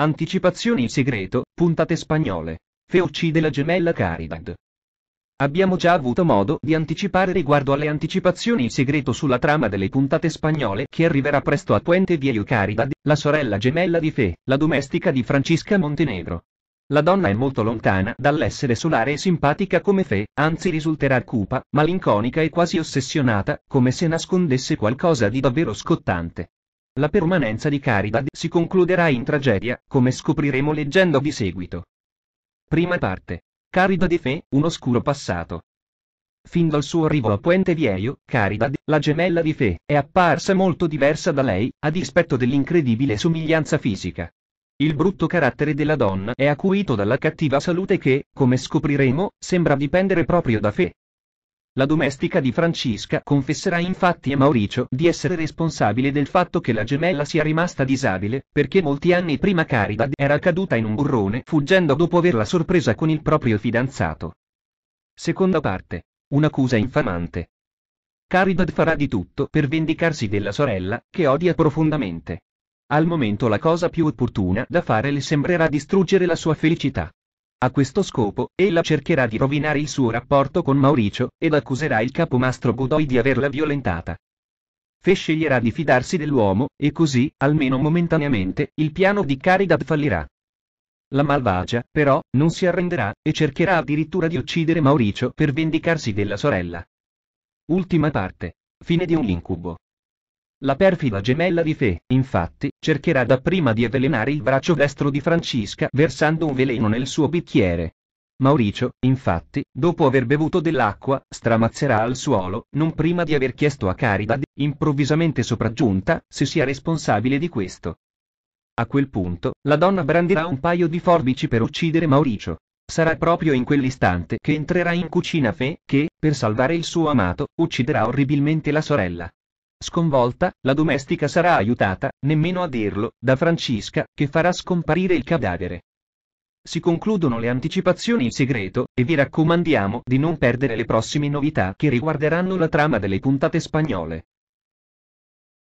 Anticipazioni in segreto, puntate spagnole. Fe uccide la gemella Caridad. Abbiamo già avuto modo di anticipare riguardo alle anticipazioni in segreto sulla trama delle puntate spagnole che arriverà presto a Puente Viejo Caridad, la sorella gemella di Fe, la domestica di Francisca Montenegro. La donna è molto lontana dall'essere solare e simpatica come Fe, anzi risulterà cupa, malinconica e quasi ossessionata, come se nascondesse qualcosa di davvero scottante. La permanenza di Caridad si concluderà in tragedia, come scopriremo leggendo di seguito. Prima parte. Caridad e Fe, un oscuro passato. Fin dal suo arrivo a Puente Viejo, Caridad, la gemella di Fe, è apparsa molto diversa da lei, a dispetto dell'incredibile somiglianza fisica. Il brutto carattere della donna è acuito dalla cattiva salute che, come scopriremo, sembra dipendere proprio da Fe. La domestica di Francisca confesserà infatti a Mauricio di essere responsabile del fatto che la gemella sia rimasta disabile, perché molti anni prima Caridad era caduta in un burrone fuggendo dopo averla sorpresa con il proprio fidanzato. Seconda parte. Un'accusa infamante. Caridad farà di tutto per vendicarsi della sorella, che odia profondamente. Al momento la cosa più opportuna da fare le sembrerà distruggere la sua felicità. A questo scopo, ella cercherà di rovinare il suo rapporto con Mauricio, ed accuserà il capomastro Godoy di averla violentata. Fe sceglierà di fidarsi dell'uomo, e così, almeno momentaneamente, il piano di Caridad fallirà. La malvagia, però, non si arrenderà, e cercherà addirittura di uccidere Mauricio per vendicarsi della sorella. Ultima parte. Fine di un incubo. La perfida gemella di Fe, infatti, cercherà dapprima di avvelenare il braccio destro di Francisca versando un veleno nel suo bicchiere. Mauricio, infatti, dopo aver bevuto dell'acqua, stramazzerà al suolo, non prima di aver chiesto a Caridad, improvvisamente sopraggiunta, se sia responsabile di questo. A quel punto, la donna brandirà un paio di forbici per uccidere Mauricio. Sarà proprio in quell'istante che entrerà in cucina Fe, che, per salvare il suo amato, ucciderà orribilmente la sorella. Sconvolta, la domestica sarà aiutata, nemmeno a dirlo, da Francisca, che farà scomparire il cadavere. Si concludono le anticipazioni in segreto, e vi raccomandiamo di non perdere le prossime novità che riguarderanno la trama delle puntate spagnole.